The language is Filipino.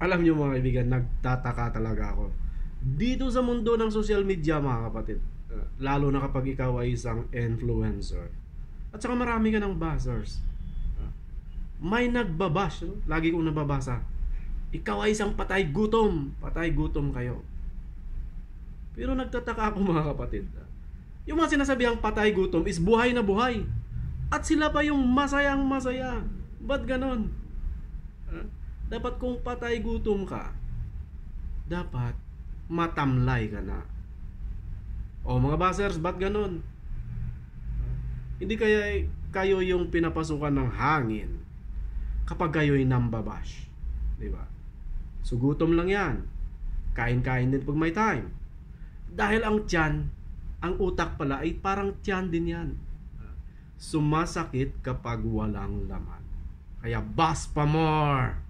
Alam nyo mga kaibigan, nagtataka talaga ako. Dito sa mundo ng social media mga kapatid, uh, lalo na kapag ikaw ay isang influencer, at saka marami ka ng buzzers, may nagbabash, no? lagi kong nababasa, ikaw ay isang patay gutom, patay gutom kayo. Pero nagtataka ako mga kapatid, uh, yung mga sinasabihang patay gutom is buhay na buhay. At sila pa yung masayang masaya. Ba't ganon? Uh, dapat kung patay gutom ka, dapat matamlay ka na. O mga basers, ba't ganon? Hindi kaya kayo yung pinapasukan ng hangin kapag kayo'y nambabash. Di ba? Sugutom lang yan. Kain-kain din pag may time. Dahil ang tiyan, ang utak pala ay parang tiyan din yan. Sumasakit kapag walang laman. Kaya bas pa more!